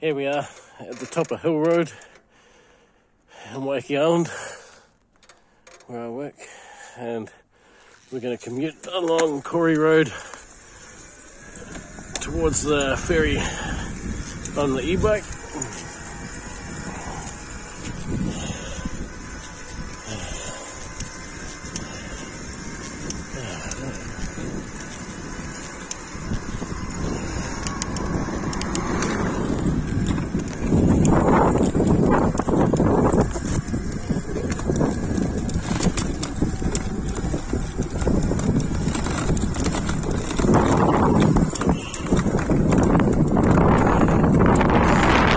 Here we are at the top of Hill Road in Waiheke Island, where I work, and we're going to commute along Cory Road towards the ferry on the e-bike.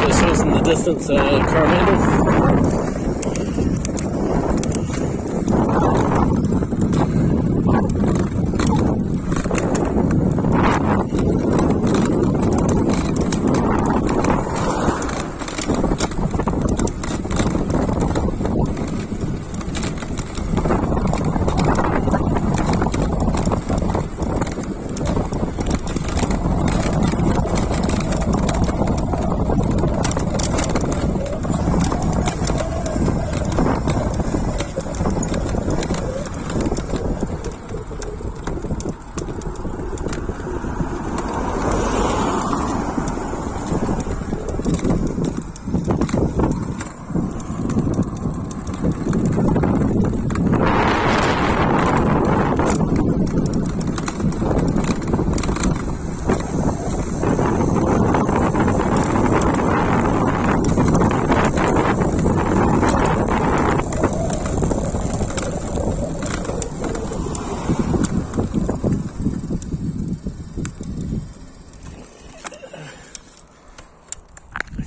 This was in the distance, uh, Coromandel.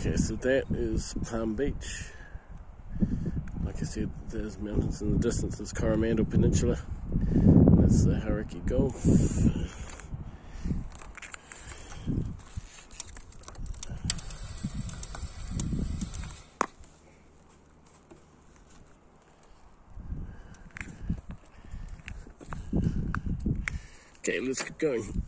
Okay, so that is Palm Beach. Like I said, there's mountains in the distance. There's Coromandel Peninsula. That's the Hauraki Gulf. Okay, let's keep going.